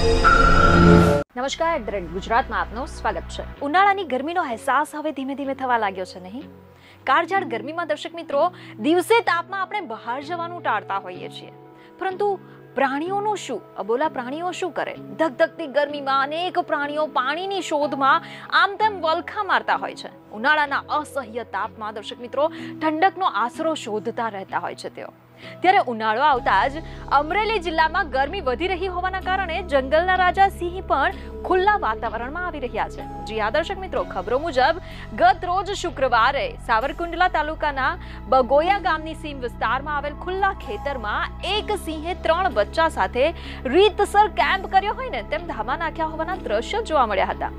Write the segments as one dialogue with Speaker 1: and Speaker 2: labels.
Speaker 1: નમસ્કાર at the rate ગુજરાતમાં આપનું સ્વાગત છે. ઉનાળાની ગરમીનો અહેસાસ હવે ધીમે ધીમે થવા લાગ્યો છે, નહીં? કાળઝાળ ગરમીમાં દર્શક મિત્રો, દિવસે તાપમાં આપણે બહાર જવાનું ટાળતા હોઈએ છીએ. પરંતુ પ્રાણીઓનું શું? અબોલા પ્રાણીઓ શું કરે? ધગધગતી ગરમીમાં અનેક પ્રાણીઓ પાણીની શોધમાં આમ તેમ વલખા મારતા હોય છે. ઉનાળાના અસહ્ય તાપમાં દર્શક મિત્રો, ઠંડકનો આશરો શોધતા રહેતા હોય છે તેઓ. ત્યારે ઉનાળો આવતા જ અમરેલી જિલ્લામાં ગરમી વધી રહી હોવાના કારણે જંગલના રાજા સિંહ પણ ખુલ્લા વાતાવરણમાં આવી રહ્યા છે. જી આદર્શક દર્શક મિત્રો, ખબરો મુજબ ગત રોજ શુક્રવારે સાવરકુંડલા તાલુકાના બગોયા ગામની સીમ વિસ્તારમાં આવેલ ખુલ્લા ખેતરમાં એક સિંહે ત્રણ બચ્ચા સાથે રીતસર કેમ્પ કર્યો હોય ને, તેમ ધામા નાખ્યા હોવાના દ્રશ્યો જોવા મળ્યા હતા.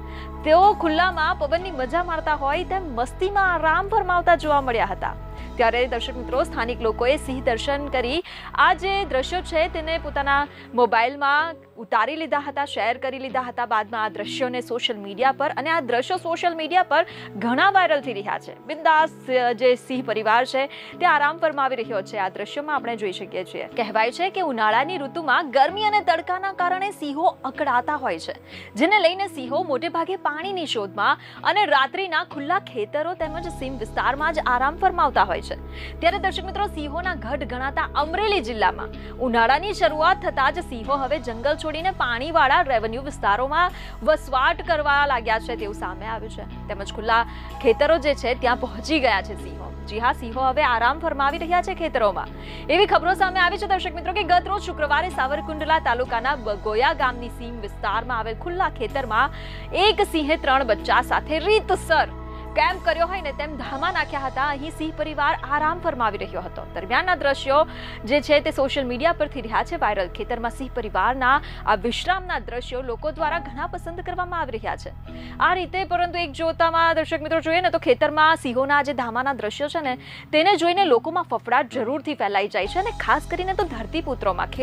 Speaker 1: તેઓ ખુલ્લામાં પવનની મજા મારતા હોય તેમ મસ્તીમાં આરામ ફરમાવતા જોવા મળ્યા હતા. ત્યારે દર્શક મિત્રો, સ્થાનિક લોકોએ સિંહ દર્શન કરી. આ જે દ્રશ્યો છે, તેને પોતાના મોબાઈલમાં ઉતારી લીધા હતા, શેર કરી લીધા હતા બાદમાં આ દ્રશ્યોને સોશિયલ મીડિયા પર અને આ દ્રશ્યો સોશિયલ મીડિયા પર ઘણા વાયરલ થઈ રહ્યા છે. બિંદાસ જે સિંહ પરિવાર છે, તે આરામ ફરમાવી રહ્યો છે. આ દ્રશ્યોમાં આપણે જોઈ શકીએ છીએ. કહેવાય છે કે ઉનાળાની ઋતુમાં ગરમી અને તડકાના કારણે સિંહો અકળાતા હોય છે, જેને લઈને સિંહો મોટે ભાગે પાણીની શોધમાં અને રાત્રિના ખુલ્લા ખેતરો તેમજ સીમ વિસ્તારમાં જ આરામ ફરમાવતા હોય છે. ત્યારે દર્શક મિત્રો, સિંહોના ગઢ ગણાતા અમરેલી જિલ્લામાં ઉનાળાની શરૂઆત થતાં જ સિંહો હવે જંગલ છોડીને પાણીવાળા રેવન્યુ વિસ્તારોમાં વસવાટ કરવા લાગ્યા છે તેવું સામે આવ્યું છે. તેમજ ખુલ્લા ખેતરો જે છે ત્યાં પહોંચી ગયા છે સિંહો. જી હા, સિંહો હવે આરામ ફરમાવી રહ્યા છે ખેતરોમાં. એવી ખબરો સામે આવી છે દર્શક મિત્રો કે ગત રોજ શુક્રવારે સાવરકુંડલા તાલુકાના બગોયા ગામની સીમ વિસ્તારમાં આવેલ ખુલ્લા ખેતરમાં એક સિંહે ત્રણ બચ્ચા સાથે રીતસર કેમ્પ કર્યો હોય ને તેમ ધામા નાખ્યા હતા. અહીં સિંહ પરિવાર આરામ ફરમાવી રહ્યો હતો. દરમિયાનના દ્રશ્યો જે છે તે સોશિયલ મીડિયા પરથી રહ્યા છે. વાયરલ ખેતરમાં સિંહ પરિવારના આ વિશ્રામના દ્રશ્યો લોકો દ્વારા ઘણા પસંદ કરવામાં આવી રહ્યા છે. આ રીતે પરંતુ એક જોતામાં દર્શક મિત્રો જોઈએ ને તો ખેતરમાં સિંહોના જે ધામાના દ્રશ્યો છે ને તેને જોઈને લોકોમાં ફફડાટ જરૂરથી ફેલાઈ જાય છે અને ખાસ કરીને તો ધરતીપુત્રોમાં.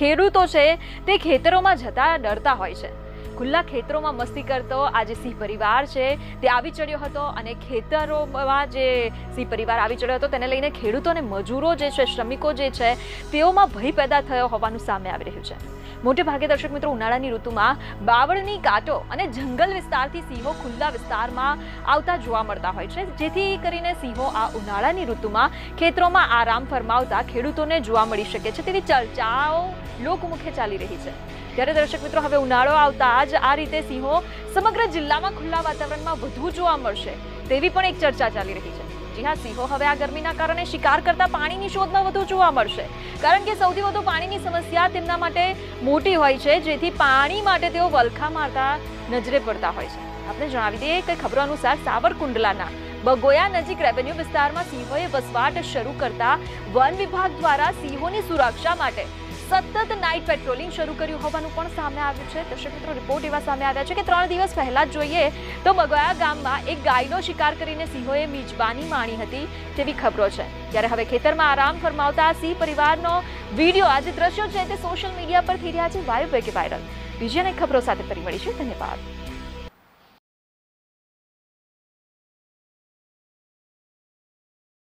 Speaker 1: ખેડૂતો છે તે ખેતરોમાં જતા ડરતા હોય છે. ખુલ્લા ખેતરોમાં મસ્તી કરતો આ જે સિંહ પરિવાર છે, તે આવી ચડ્યો હતો અને ખેતરોમાં જે સિંહ પરિવાર આવી ચડ્યો હતો, તેને લઈને ખેડૂતો અને મજૂરો જે છે, શ્રમિકો જે છે, તેઓમાં ભય પેદા થયો હોવાનું સામે આવી રહ્યું છે. મોટે ભાગે દર્શક મિત્રો, ઉનાળાની ઋતુમાં બાવળની કાંટો અને જંગલ વિસ્તારથી સિંહો ખુલ્લા વિસ્તારમાં આવતા જોવા મળતા હોય છે. જેથી કરીને સિંહો આ ઉનાળાની ઋતુમાં ખેતરોમાં આરામ ફરમાવતા ખેડૂતોને જોવા મળી શકે છે. તેવી ચર્ચાઓ લોકમુખે ચાલી રહી છે. ત્યારે દર્શક મિત્રો, હવે ઉનાળો આવતા જ આ રીતે સિંહો સમગ્ર જિલ્લામાં ખુલ્લા વાતાવરણમાં વધુ જોવા મળશે તેવી પણ એક ચર્ચા ચાલી રહી છે. જી હા, સિંહો હવે આ ગરમીના કારણે શિકાર કરતા પાણીની શોધમાં વધુ જોવા મળશે. કારણ કે સૌથી વધુ પાણીની સમસ્યા તેમના માટે મોટી હોય છે, જેથી પાણી માટે તેઓ વલખા મારતા નજરે પડતા હોય છે. આપણે જણાવી દઈએ કે ખબરો અનુસાર સાવરકુંડલાના બગોયા નજીક રેવન્યુ વિસ્તારમાં સિંહોએ વસવાટ શરૂ કરતા વન વિભાગ દ્વારા સિંહોની સુરક્ષા માટે સતત નાઇટ પેટ્રોલિંગ શરૂ કર્યું હોવાનું પણ સામે આવ્યું છે. દર્શક મિત્રો રિપોર્ટ એવા સામે આવ્યા છે કે ત્રણ દિવસ પહેલા જ જોઈએ તો બગોયા ગામમાં એક ગાયનો શિકાર કરીને સિંહોએ મિજબાની માણી હતી તેવી ખબરો છે. ત્યારે હવે ખેતરમાં આરામ ફરમાવતા સિંહ પરિવારનો વીડિયો આજે દ્રશ્યો છે તે સોશિયલ મીડિયા પર થઈ રહ્યા છે. વાયુ વેગે વાયરલ બીજી અનેક ખબરો સાથે ફરી મળીશું ધન્યવાદ.